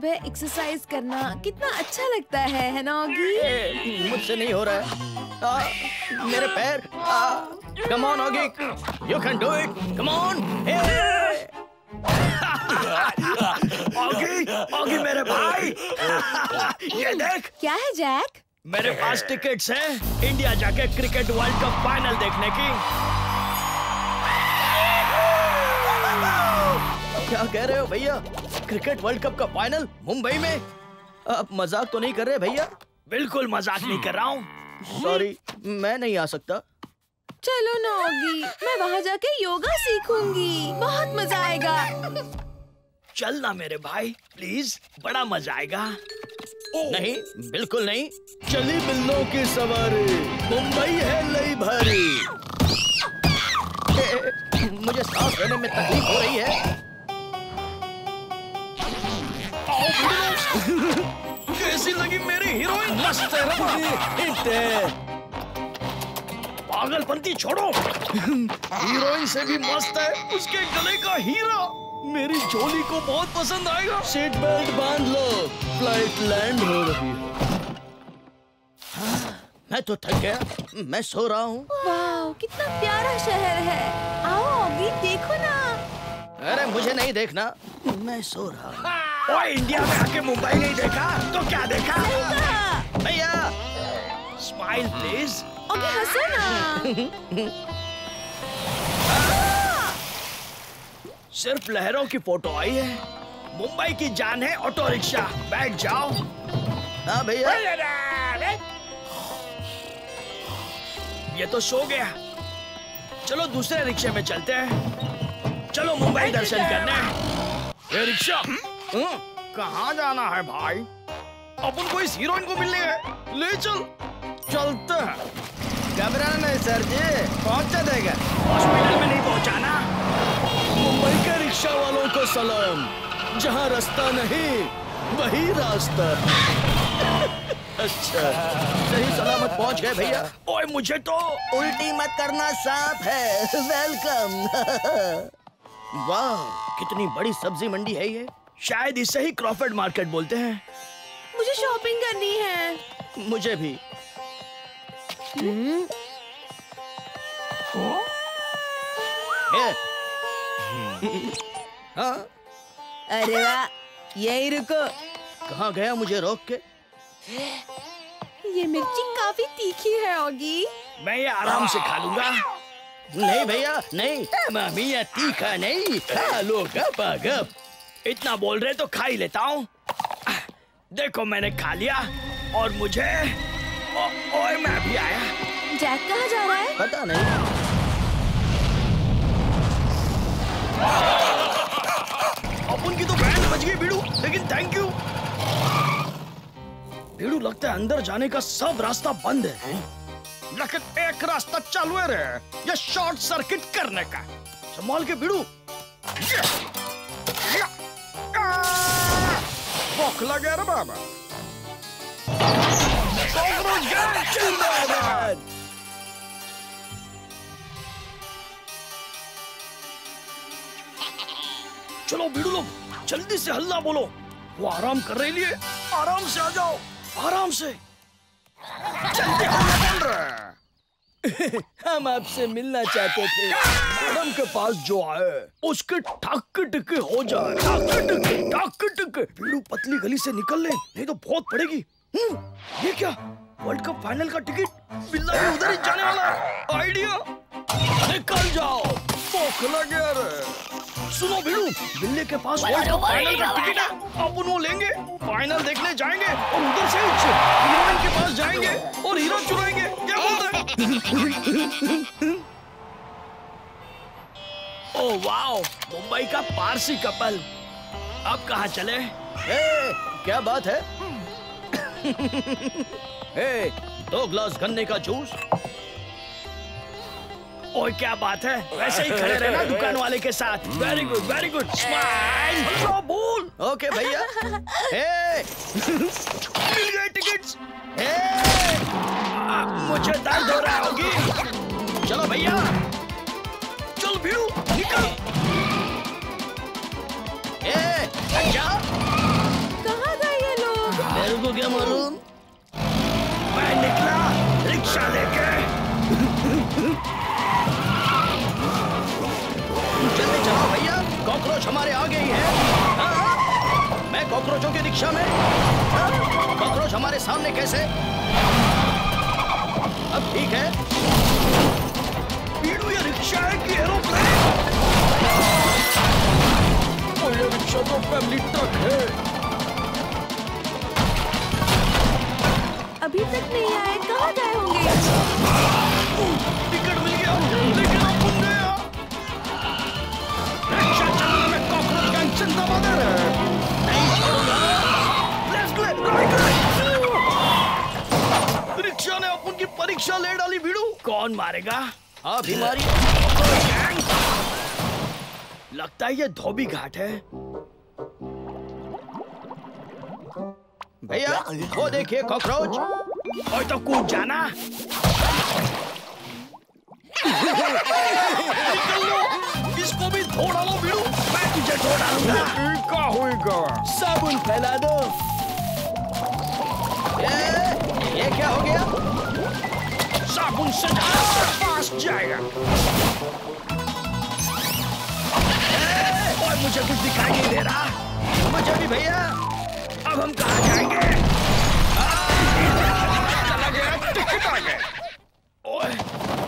सुबह एक्सरसाइज करना कितना अच्छा लगता है है ना ए, मुझसे नहीं हो रहा है। आ, मेरे पैर। Come on Oggy. You can do it come on Oggy Oggy मेरे भाई। ये देख। क्या है जैक? मेरे पास टिकट्स हैं। इंडिया जाके क्रिकेट वर्ल्ड कप फाइनल देखने की। क्या कह रहे हो भैया? क्रिकेट वर्ल्ड कप का फाइनल मुंबई में? आप मज़ाक तो नहीं कर रहे भैया? बिल्कुल मज़ाक नहीं कर रहा हूँ। सॉरी मैं नहीं आ सकता। चलो ना ऑगी मैं वहाँ जाके योगा सीखूँगी। बहुत मज़ा आएगा। चल ना मेरे भाई प्लीज़ बड़ा मज़ा आएगा। नहीं बिल्कुल नहीं। चली बिल्लों की सवारी मुंबई है लई भारी। ए, मुझे सांस लेने में तकलीफ़ हो रही है। कैसी लगी मेरी हीरोइन? मस्त है। पागलपंती छोड़ो। हीरोइन से भी मस्त है उसके गले का हीरा। मेरी झोली को बहुत पसंद आएगा। सीट बेल्ट बाँध लो फ़्लाइट लैंड हो रही है। मैं तो थक गया मैं सो रहा हूँ। वाह कितना प्यारा शहर है। आओ ऑगी देखो ना। अरे मुझे नहीं देखना मैं सो रहा हूँ। ओए इंडिया में आके मुंबई नहीं देखा? तो क्या देखा? भैया स्माइल प्लीज़ ऑगी हंसो ना। सिर्फ़ लहरों की फ़ोटो आई है। मुंबई की जान है ऑटो रिक्शा। बैठ जाओ। हाँ भैया? ये तो सो गया। चलो दूसरे रिक्शे में चलते हैं। चलो मुंबई दर्शन करने। ये रिक्शा। हम्म, कहाँ जाना है भाई? अपन को इस हीरोइन को मिलने है ले चल। चलते हैं। घबराना नहीं सर जी पहुँचा देगा हॉस्पिटल में नहीं पहुंचाना। मुंबई के रिक्शा वालों को सलाम। जहाँ रास्ता नहीं वही रास्ता। अच्छा। सही सलामत पहुँच गए भैया। ओए मुझे तो उल्टी मत करना साफ़ है। वेलकम। वाह कितनी बड़ी सब्ज़ी मंडी है ये। शायद इसे ही क्रॉफर्ड मार्केट बोलते हैं। मुझे शॉपिंग करनी है। मुझे भी। हम्म, हाँ। अरे वाह यही रुको। कहाँ गया मुझे रोक के? ये मिर्ची काफ़ी तीखी है ऑगी मैं ये आराम से खा लूँगा। नहीं भैया नहीं। मामी ये तीखा नहीं। खा लो गप गप इतना बोल रहे तो खा ही लेता हूँ। देखो मैंने खा लिया और मुझे ओ, ओए मैं भी आया। जैक कहाँ जा रहा है? पता नहीं। अपन की तो बैंड बच गई बीड़ू लेकिन थैंक यू बीड़ू लगता है अंदर जाने का सब रास्ता बंद है। लेकिन एक रास्ता चालू है रे ये शॉर्ट सर्किट करने का। संभाल के बीड़ू। गैंग चलो भिड़ू लोग जल्दी से हल्ला बोलो। वो आराम कर रहे लिए। आराम से आ जाओ। आराम से। जल्दी हल्ला बोल रहे हम आपसे मिलना चाहते थे। मैडम के पास जो आए उसके ठक टिके हो जाए। ठक टिके ठक टिके भिड़ू पतली गली से निकल ले नहीं तो बहुत पड़ेगी। हम्म, ये क्या? वर्ल्ड कप फाइनल का टिकट बिल्ला भी उधर ही जाने वाला आइडिया निकल जाओ। भूख लगे रे। सुनो भिड़ू बिल्ले के पास वर्ल्ड कप फाइनल का टिकट है। अपन वो लेंगे फाइनल देखने जाएँगे और उधर से हीरोइन के पास जाएँगे और हीरो चुराएँगे। क्या बोलते हैं? ओ वाओ मुंबई का पारसी कपल। अब कहा चले? ए, क्या बात है? ए, दो ग्लास गन्ने का जूस। ओए क्या बात है? वैसे ही खड़े रहना दुकान वाले के साथ। Very good very good smile बोल। ओके भैया। मिल गए टिकट्स मुझे दर्द हो रहा होगी। चलो भैया। चल भिड़ू कहाँ गया मालूम मैं निकला रिक्शा लेके चलो भैया कॉकरोच हमारे आगे ही है? मैं कॉकरोचों की रिक्शा में? कॉकरोच हमारे सामने कैसे अब ठीक है पीड़ू ये रिक्शा है कि एरोप्लेन तो फैमिली ट्रक है। अभी तक नहीं आए कहाँ गए होंगे? टिकट मिल गया लेकिन अब बन गया रिक्शा चलाने में कॉकरोच गैंग जिंदाबाद है। नहीं छोड़ूँगा। लेफ़्ट ले राइट रिक्शा ने अपन की परीक्षा ले डाली भिड़ू कौन मारेगा? हाँ बीमारी। कॉकरोच गैंग लगता है ये धोबी घाट है। भैया वो देखिए कॉकरोच। और तो कूद जाना। निकल लो इसको भी धो डालो भिड़ू मैं तुझे धो डालूँगा क्या होएगा साबुन फैला दो। ये, ये क्या हो गया? साबुन से पास जाएगा। और मुझे कुछ दिखाई नहीं दे रहा। मुझे भी भैया। अब हम कहा जाएँगे? चला गया। टिकट आ गए ओए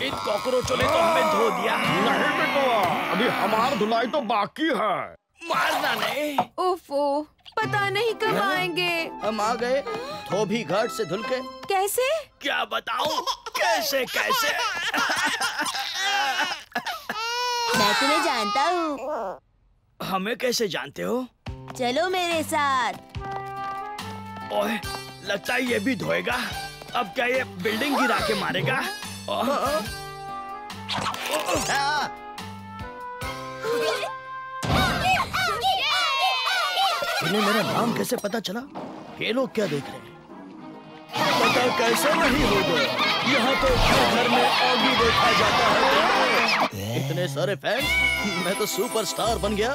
इन कॉकरोचों ने तो हमें धो दिया। नहीं बेटा अभी हमार धुलाई तो बाकी है। मारना नहीं। ओफो पता नहीं कब आएँगे। हम आ गए। धोबी घाट से धुल के। कैसे? क्या बताऊँ? कैसे कैसे? मैं तुम्हें जानता हूँ। हमें कैसे जानते हो? चलो मेरे साथ। ओए लगता है ये भी धोएगा। अब क्या ये बिल्डिंग गिरा के मारेगा? इन्हें मेरा नाम कैसे पता चला? ये लोग क्या देख रहे हैं? पता कैसे नहीं होगा? यहाँ तो घर में आगी देखा जाता है। इतने सारे फैंस मैं तो सुपरस्टार बन गया।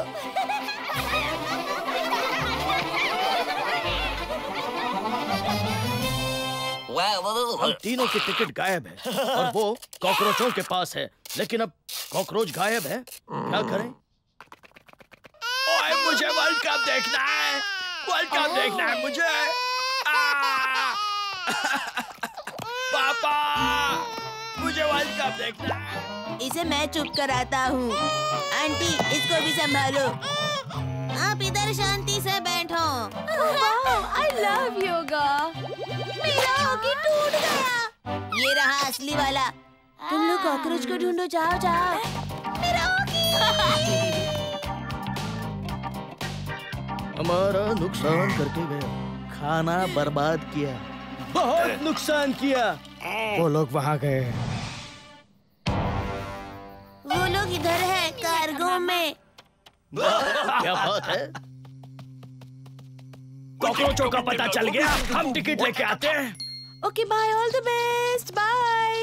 हम तीनों की टिकट गायब है और वो कॉकरोचों के पास है। लेकिन अब कॉकरोच गायब है? क्या करें? ओए मुझे वर्ल्ड कप देखना है। वर्ल्ड कप देखना है मुझे! पापा मुझे वर्ल्ड कप देखना है। इसे मैं चुप कराता हूँ। आंटी इसको भी संभालो। आप इधर शांति से बैठो। आई लव योगा मेरा हॉकी टूट गया। ये रहा असली वाला। तुम लोग कॉकरोच को ढूंढो जाओ जाओ। मेरा हॉकी। हमारा नुकसान करके गया। खाना बर्बाद किया। बहुत नुकसान किया। वो लोग वहाँ गए। वो लोग इधर है कार्गो में। क्या बात है? कॉकरोचों का पता चल गया। हम टिकट लेके आते हैं। Okay bye all the best bye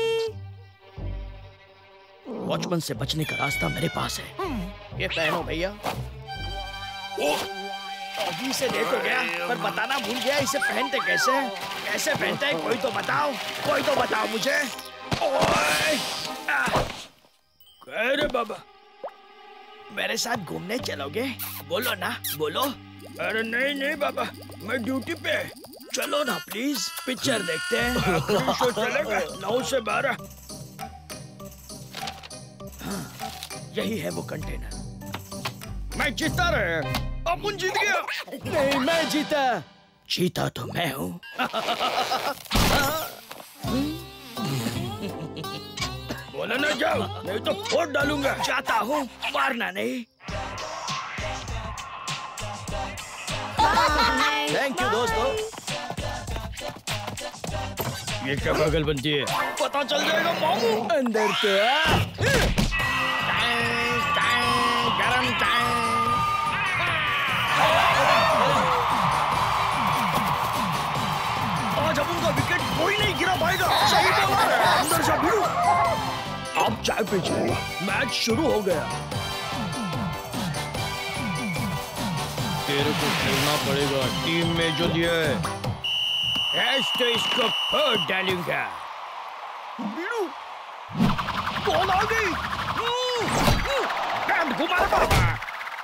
watchman से बचने का रास्ता मेरे पास है। ये पहनो भैया। अभी से ले तो गया पर बताना भूल गया इसे पहनते कैसे हैं? कैसे पहनते हैं? कोई तो बताओ कोई तो बताओ मुझे। अरे बाबा मेरे साथ घूमने चलोगे? बोलो ना बोलो। अरे नहीं नहीं बाबा मैं ड्यूटी पे चलो ना प्लीज़ पिक्चर देखते हैं। शो चलेगा नौ से बारह। हाँ, यही है वो कंटेनर मैं जीता रहे अपन जीत गया? नहीं मैं जीता। जीता तो मैं हूँ। बोला ना जाओ नहीं तो फोड़ डालूँगा। चाहता हूँ मारना नहीं। थैंक यू दोस्तों। ये क्या पागल बनती है? पता चल जाएगा मामू। अंदर तो आ। कोई नहीं गिरा पाएगा। सही अंदर से भिड़ो। अब चाय पीजिए। मैच शुरू हो गया। तेरे को खेलना पड़ेगा। टीम में जो दिया है। ऐश तो इसको फोड़ डालूँगा बीड़ू बॉल आ गई। बैट घुमा रे बाबा।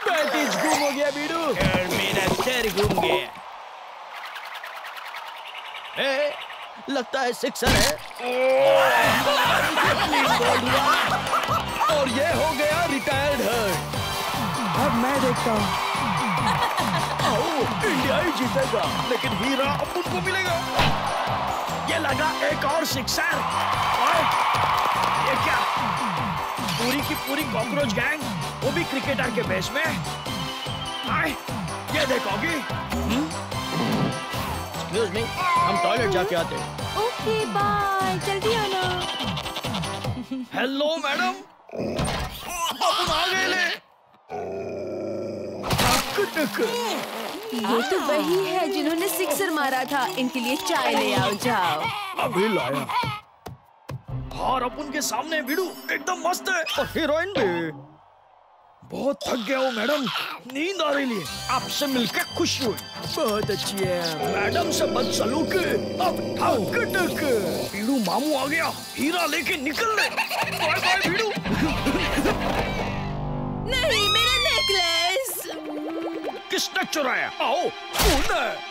बैटिज हो गया बीड़ू और मेरा सर घूम गया। ए, लगता है सिक्सर है। और ये हो गया रिटायर्ड हर्ट अब मैं देखता हूँ। इंडिया ही जीतेगा लेकिन हीरा अपुन को मिलेगा। ये लगा एक और सिक्सर। ये क्या? पूरी की पूरी कॉकरोच गैंग वो भी क्रिकेटर के बेस में। आए, ये देखोगी। एक्सक्यूज मी हम टॉयलेट जाके आते हैं। ओके बाय जल्दी आना। हेलो मैडम अपन आ गए ले। टक टक ये तो वही है जिन्होंने सिक्सर मारा था। इनके लिए चाय ले आओ जाओ। अभी लाया। और अपन के सामने भिड़ू एकदम मस्त है। और हीरोइन भी। बहुत थक गया हूँ मैडम। नींद आ रही है। आपसे मिलकर खुश हुई बहुत अच्छी है। मैडम से बदसलूक अब ठक टक पीड़ू मामू आ गया। हीरा लेके निकल ले बाय बाय पीड़ू। नहीं मेरा नेकलेस किसने चुराया? आओ कौन ठक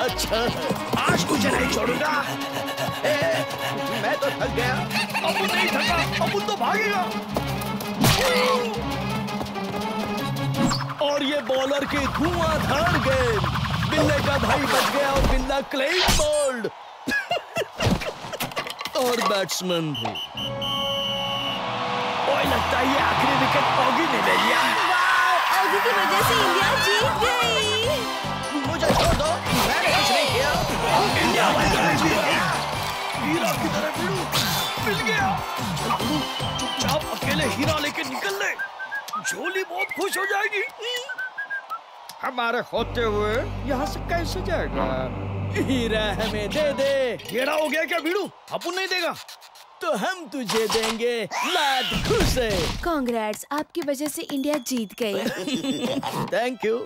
अच्छा। आज तुझे नहीं छोड़ूँगा। ए, मैं तो थक गया। अपुन नहीं थका अपुन तो भागेगा। और ये बॉलर की धुआंधार गेंद बिल्ले का भाई बच गया और बिल्ला क्लेम बोल्ड और बैट्समैन भी। ओए लगता है ये आखिरी विकेट ऑगी ने ले लिया। ऑगी की वजह से इंडिया जीत गई। मुझे छोड़ दो। मैंने कुछ नहीं किया। इंडिया हीरा की मिल गया। चुपचाप अकेले हीरा लेके निकल ले। झोली बहुत खुश हो जाएगी। हमारे होते हुए यहाँ से कैसे जाएगा? हीरा हमें दे दे। घेरा हो गया क्या भिड़ू? अपुन नहीं देगा। तो हम तुझे देंगे। लाद खुश है। कांग्रेट्स आपकी वजह से इंडिया जीत गई। थैंक यू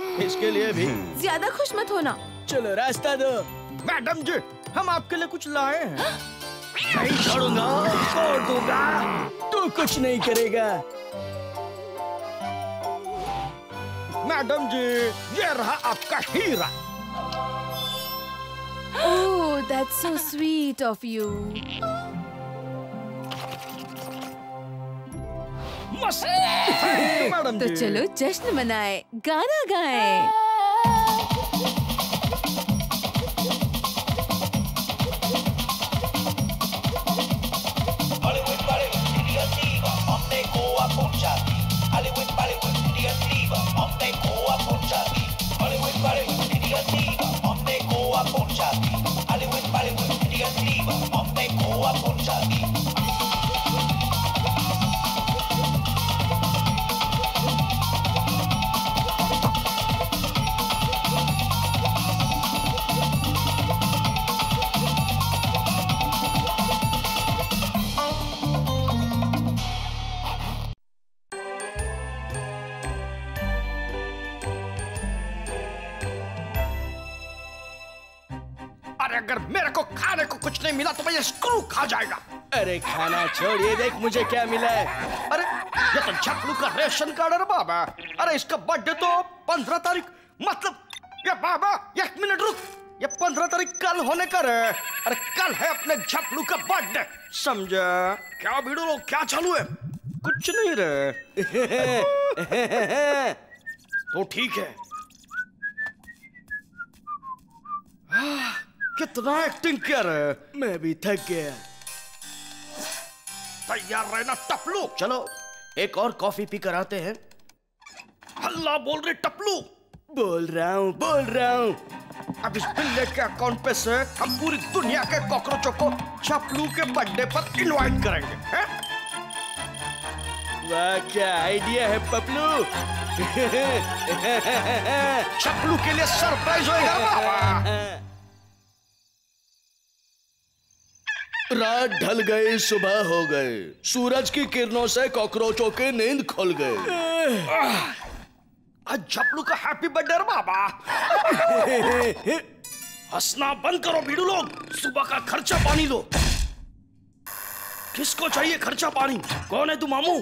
इसके लिए भी। ज़्यादा खुश मत होना। चलो रास्ता दो। मैडम जी हम आपके लिए कुछ लाए हैं। नहीं छोड़ूँगा तोड़ दूँगा। तू कुछ नहीं करेगा। मैडम जी ये रहा आपका हीरा। ओह that's so sweet of you you, तो चलो जश्न मनाए गाना गाएँ। छोड़िए देख मुझे क्या मिला है। अरे, ये तो छपलू का रेशन कार्ड है बाबा। अरे, इसका बर्थडे तो पंद्रह तारीख मतलब ये बाबा, एक मिनट रुक। ये पंद्रह तारीख कल होने का रे। अरे, कल है अपने झपलू का बर्थडे समझा? क्या भीड़ो लोग, क्या चालू है? कुछ नहीं रे। तो ठीक है। कितना एक्टिंग किया रे। मैं भी थक गया। तैयार रहना टपलू। चलो एक और कॉफ़ी पी कर आते हैं। हल्ला बोल रहे टपलू। बोल रहा हूँ बोल रहा हूँ। अब इस बिल्ले के अकाउंट पे से हम पूरी दुनिया के कॉकरोचों को चपलू के बर्थडे पर इनवाइट करेंगे हैं? वाह क्या आइडिया है पपलू? चपलू के लिए सरप्राइज़ होएगा रात ढल गई, सुबह हो गए सूरज की किरणों से कॉकरोचों के नींद खुल गए चपलू का हैप्पी बर्थडे बाबा। हंसना बंद करो बीड़ू लोग। सुबह का खर्चा पानी लो। किसको चाहिए खर्चा पानी? कौन है तू मामू?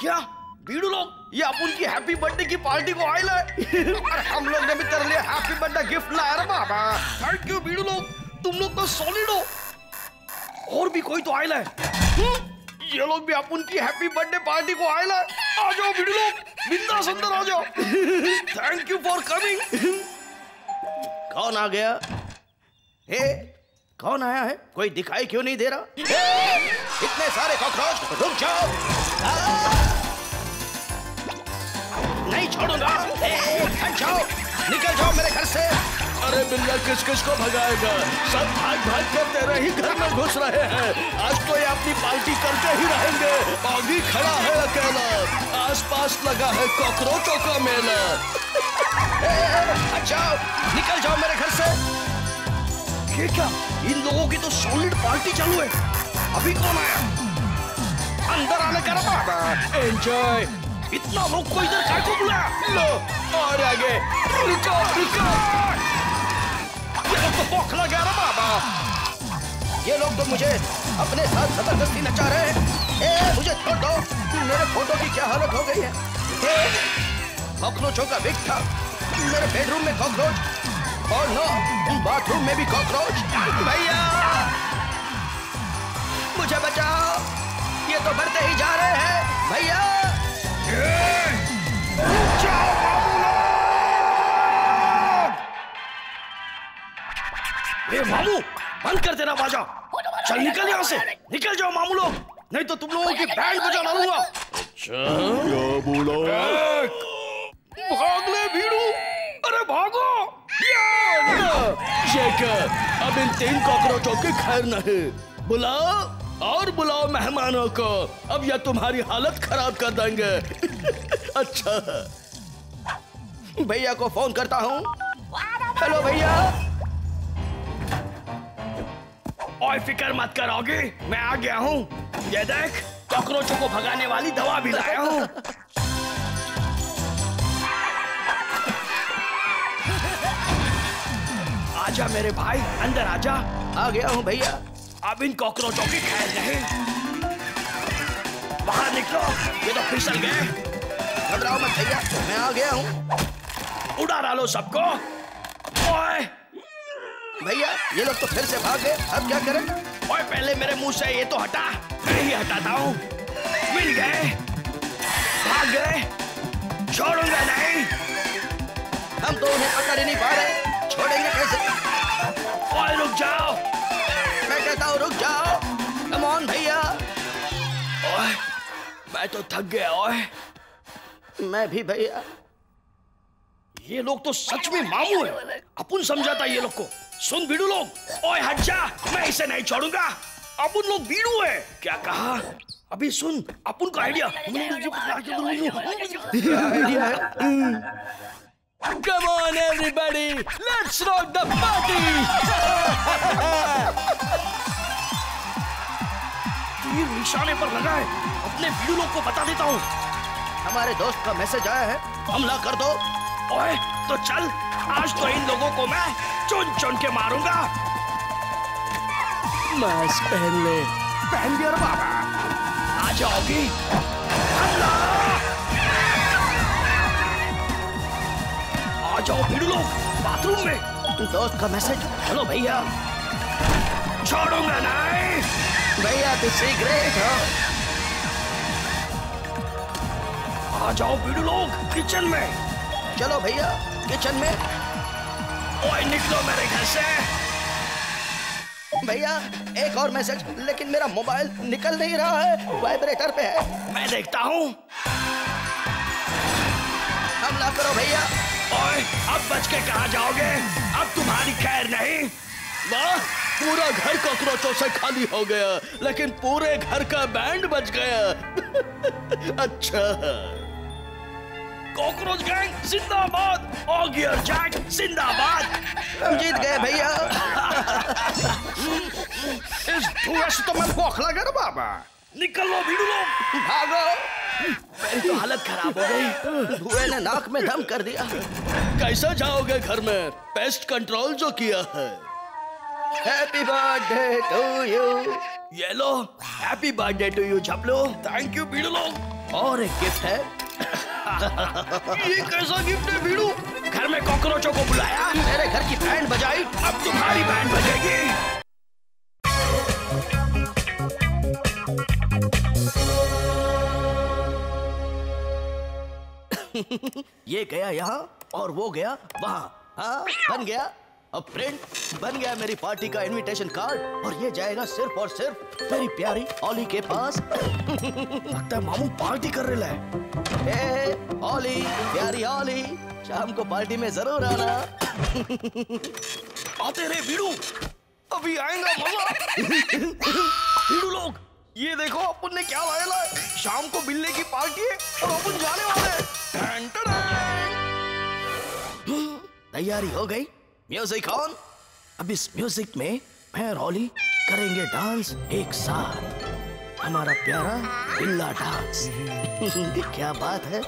क्या? बीड़ू लोग, ये अपन की हैप्पी बर्थडे की पार्टी को आए अरे हम लोग ने भी तेरे लिए हैप्पी बर्थडे गिफ्ट लाया बाबा। थैंक यू बीड़ू लोग। तुम लोग तो सॉलिड हो और भी कोई तो आयल है। ये लोग भी अपन की हैप्पी बर्थडे पार्टी को आयल है। आ जाओ बीड़ू लोग बिंदास अंदर आ जाओ। थैंक यू फॉर कमिंग कौन आ गया? हे कौन आया है? कोई दिखाई क्यों नहीं दे रहा? इतने सारे कॉकरोच रुक जाओ। नहीं छोड़ूँगा। निकल जाओ मेरे घर से। अरे बिल्ला किस किस को भगाएगा? सब भाग भाग कर तेरे ही घर में घुस रहे हैं। आज तो ये अपनी पार्टी करके ही रहेंगे। अभी खड़ा है अकेला। आसपास लगा है कॉकरोचों का मेला। जाओ निकल जाओ मेरे घर से। ये क्या? इन लोगों की तो सॉलिड पार्टी चालू है। अभी कौन आया? अंदर आने का ना एंजॉय इतना लोग को इधर काय को बुलाया लो और आगे। रुको रुको। तो बौखला गया ना बाबा। ये लोग तो मुझे अपने साथ ज़बरदस्ती नचा रहे हैं। ए, मुझे छोड़ दो। मेरे फ़ोटो की क्या हालत हो गई है? कॉकरोचों का बिग था। मेरे बेडरूम में कॉकरोच। और नो बाथरूम में भी कॉकरोच। भैया मुझे बचाओ। ये तो बढ़ते ही जा रहे हैं। भैया ए मामू बंद कर देना बाजा। चल निकल यहाँ से। निकल जाओ मामू लोग। नहीं तो तुम लोगों की बैंड बजा डालूँगा क्या बोला? भाग ले भीड़ू। अरे भागो। शेखर अब इन तीन कॉकरोचों की खैर नहीं। बुलाओ और बुलाओ मेहमानों को। अब यह तुम्हारी हालत खराब कर देंगे। अच्छा। भैया को फ़ोन करता हूँ। हेलो भैया। ओए फ़िक्र मत करोगे। मैं आ गया हूँ। ये देख कॉकरोचों को भगाने वाली दवा भी लाया हूँ। आजा मेरे भाई अंदर आजा। आ गया हूँ भैया। अब इन कॉकरोचों की खैर नहीं। बाहर निकलो ये तो फिसल गए। घबराओ मत भैया मैं आ गया हूँ। उड़ा डालो सबको। ओए! भैया ये लोग तो फिर से भाग गए। अब क्या करें? ओए पहले मेरे मुँह से ये तो हटा। मैं ही हटाता हूँ। मिल गए। भाग गए। छोड़ूँगा नहीं। हम तो उन्हें पकड़ ही नहीं पा रहे। छोड़ेंगे कैसे? ओए रुक जाओ। मैं कहता हूँ रुक जाओ। कम ऑन भैया। ओए मैं तो थक गया ओए। मैं भी भैया। ये लोग तो सच में मामू है। अपन समझाता ये लोग को। सुन बीड़ू लोग। ओए हट जा मैं इसे नहीं छोड़ूँगा। अपन लोग बीड़ू है। क्या कहा? अभी सुन अपन का idea. Come on, everybody! Let's rock the party! तीर निशाने पर लगा है। अपने बीड़ू लोग को बता देता हूँ। हमारे दोस्त का मैसेज आया है। हमला कर दो। ओए तो चल। आज तो इन लोगों को मैं चुन चुन के मारूँगा। मास्क पहन ले। पहन दिया बाबा आ जाओगी। आ जाओ भीड़ लोग बाथरूम में। दोस्त का मैसेज चलो भैया। छोड़ूँगा नहीं। भैया तो सीक्रेट हो। आ जाओ भीड़ लोग किचन में। चलो भैया। किचन में ओए निकलो मेरे घर से। भैया एक और मैसेज लेकिन मेरा मोबाइल निकल नहीं रहा है। वाइब्रेटर पे है। मैं देखता हूँ। हमला करो भैया। ओए अब बच के कहा जाओगे? अब तुम्हारी खैर नहीं। वाह पूरा घर कॉकरोचों से खाली हो गया लेकिन पूरे घर का बैंड बच गया। अच्छा। कॉकरोच गैंग जिंदाबाद ऑगी और जैक जिंदाबाद। जीत गए भैया। इस धुएँ से तो मैं बौखला गया बाबा। निकल लो भीड़ू लोग। भागो। मेरी तो हालत खराब हो गई। धुएँ ने नाक में दम कर दिया। कैसे जाओगे घर में? पेस्ट कंट्रोल जो किया है। हैप्पी बर्थडे टू यू ये लो हैप्पी बर्थडे टू यू झपलो। थैंक यू भीड़ू लोग। और एक गिफ्ट है। ये कैसा गिफ्ट है भीड़ू घर में कॉकरोचों को बुलाया। मेरे घर की बैंड बजाई। अब तुम्हारी बैंड बजेगी। ये गया यहाँ और वो गया वहाँ। हाँ बन गया। अब प्रिंट बन गया मेरी पार्टी का इनविटेशन कार्ड और ये जाएगा सिर्फ़ और सिर्फ़ मेरी प्यारी ओली के पास। लगता है मामू पार्टी कर रहे है। ए, ओली प्यारी ओली शाम को पार्टी में ज़रूर आना। आते रहे भीड़ू अभी आएगा भीड़ू लोग ये देखो अपन ने क्या लाया ला शाम को बिल्ले की पार्टी है और अपन जाने वाले हैं। टन। तैयारी हो गई? म्यूज़िक ऑन अब इस म्यूज़िक में मैं और ओली करेंगे डांस एक साथ। हमारा प्यारा बिल्ला डांस क्या बात है?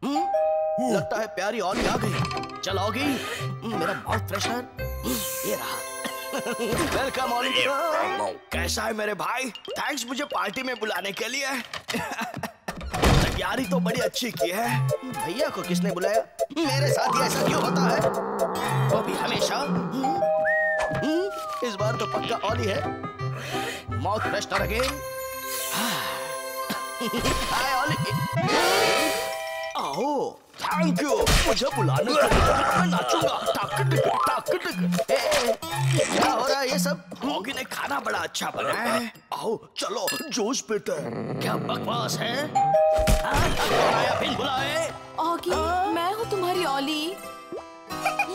हम्म, लगता है प्यारी ओली आ गई? चल ओगी मेरा बहुत फ्रेशनर ये रहा। वेलकम ओली कैसा है मेरे भाई? थैंक्स मुझे पार्टी में बुलाने के लिए। तैयारी तो बड़ी अच्छी की है। भैया को किसने बुलाया? मेरे साथ ही ऐसा क्यों होता है? वो भी हमेशा। हम्म, इस बार तो पक्का ऑली है मौत फ्रेशनर अगेन हाय ओली आओ थैंक यू। मुझे बुलाने के लिए मैं नाचूँगा टक टकटक ए, क्या हो रहा है ये सब? मोगी ने खाना बड़ा अच्छा बनाया। है? आओ चलो जोश पीते हैं। क्या बकवास है? हाँ, आया बिन बुलाए। ऑगी मैं हूँ तुम्हारी ओली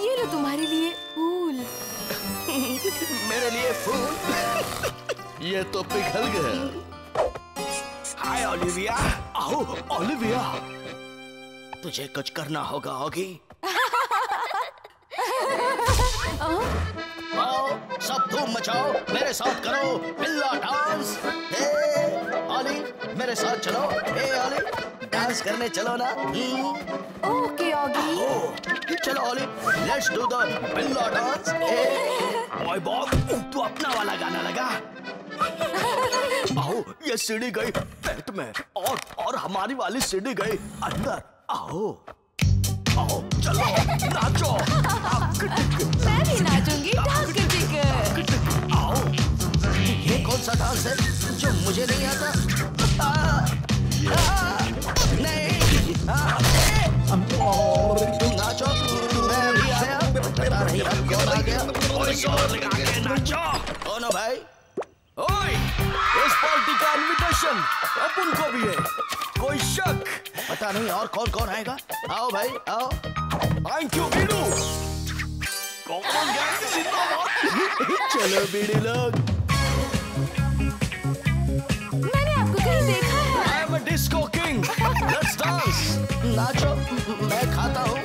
ये लो तुम्हारे लिए फूल। मेरे लिए फूल? ये तो पिघल गया। Hi Olivia. आओ ओलिविया। तुझे कुछ करना होगा होगी? आओ सब धूम मचाओ मेरे साथ करो बिल्ला डांस। हे ओली मेरे साथ चलो। हे ओली डांस करने चलो ना। ओके ऑगी ओ, चलो ओली लेट्स डू द बिल्ला डांस। हे ओए बॉब तू अपना वाला गाना लगा। आओ ये सीढ़ी गई पेट में और और हमारी वाली सीढ़ी गई अंदर। आओ। आओ चलो नाचो। मैं भी नाचूँगी ढाक टिक आओ। ये कौन सा डांस है जो मुझे नहीं आता? आ, आ, नहीं आ, नाचो? मैं भी आया पता नहीं अब कौन आ गया। ओए ज़ोर लगा के नाचो कौन भाई। ओए इस पार्टी का इनविटेशन अपन को भी है। कोई शक पता नहीं और कौन कौन आएगा। आओ भाई आओ। थैंक यू बीडू कौन चलो बीड़ी लोग। मैंने आपको कहीं देखा है। I am a disco king let's dance नाचो मैं खाता हूँ।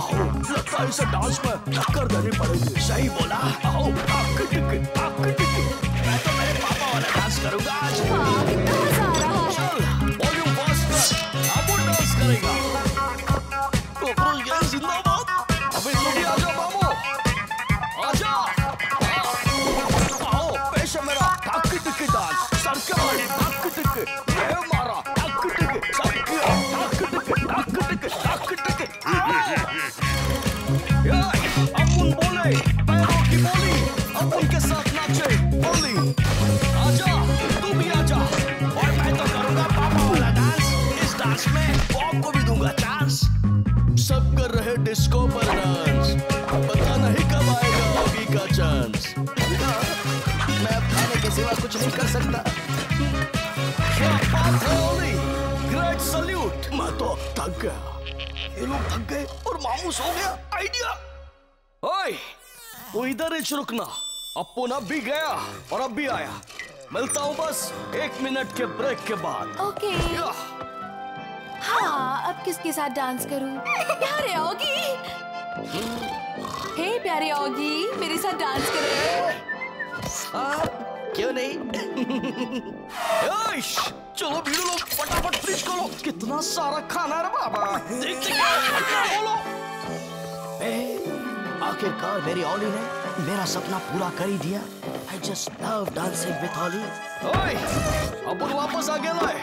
आओ लगता है इसे डांस में टक्कर देनी पड़ेगी सही बोला आओ आक टिक आक टिक मैं तो मेरे पापा वाला डांस करूँगा आज कर सकता। क्या बात है ओली ग्रेट सल्यूट मैं तो थक गया। ये लोग थक गए और मामूस हो गया। आइडिया ओए तू इधर ही रुकना अपुन अब भी गया और अब भी आया। मिलता हूँ बस एक मिनट के ब्रेक के बाद। ओके। हाँ अब किसके साथ डांस करूँ? प्यारे ओगी हे प्यारे ओगी मेरे साथ डांस करो। क्यों नहीं? चलो भीड़ लोग फटाफट फ्रिज खोलो कितना सारा खाना है बाबा। बोलो। आखिरकार मेरी ओली ने मेरा सपना पूरा कर ही दिया। I just love dancing with Olly ओए अपन वापस आ गया है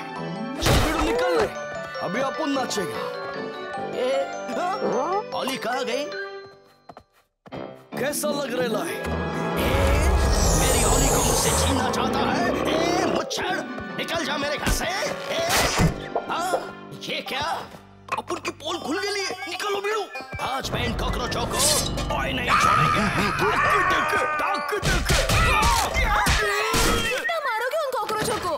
चल भीड़ निकल ले। अभी अपन नाचेगा। ओली कहाँ गई? कैसा लग रहा है? मुझसे छीनना चाहता है। ए, निकल जा मेरे घर से। ए, हाँ, ये क्या? अपन की पोल खुल गई है। निकलो बीड़ू आज मैं इन कॉकरोचों को ओए नहीं छोड़ेंगे। मारोगे उन कॉकरोचों को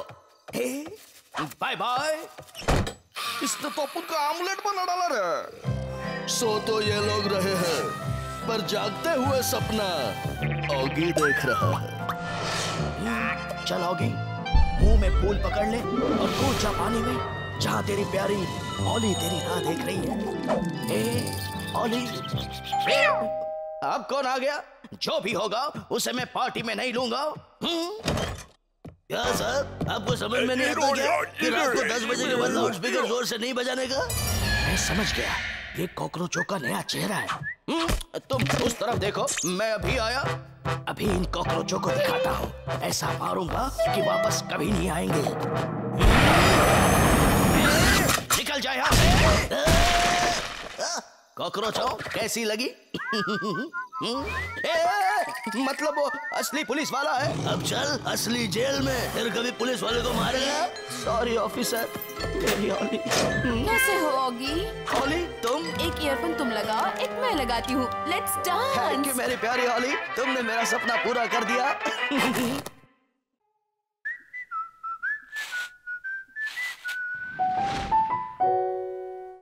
बाय बाय इसने तो अपन का आमलेट बना डाला रे। सो तो ये लोग रहे हैं पर जागते हुए सपना ओगी देख रहा है। चल मुँह में फूल पकड़ ले और कूद जा पानी में जहाँ तेरी प्यारी ओली तेरी राह देख रही है। ए ओली अब कौन आ गया? जो भी होगा उसे मैं पार्टी में नहीं लूँगा। हम्म? क्या सर? आपको समझ में नहीं आता क्या? को दस बजे के बाद लाउड स्पीकर ज़ोर से नहीं बजाने का? मैं समझ गया। ये कॉकरोचों का नया चेहरा है। हम्म, तुम उस तरफ़ देखो। मैं अभी आया। अभी इन कॉकरोचों को दिखाता हूँ। ऐसा मारूँगा कि वापस कभी नहीं आएँगे। निकल जाए यहाँ से। कॉकरोचों कैसी लगी? ए, मतलब वो असली पुलिस वाला है। अब चल असली जेल में। फिर कभी पुलिस वाले को मारेगा सॉरी ऑफिसर तेरी ओली कैसे हो ओगी? ओली तुम? एक ईयरफोन तुम लगाओ एक मैं लगाती हूँ। लेट्स डांस थैंक यू मेरी प्यारी ओली तुमने मेरा सपना पूरा कर दिया?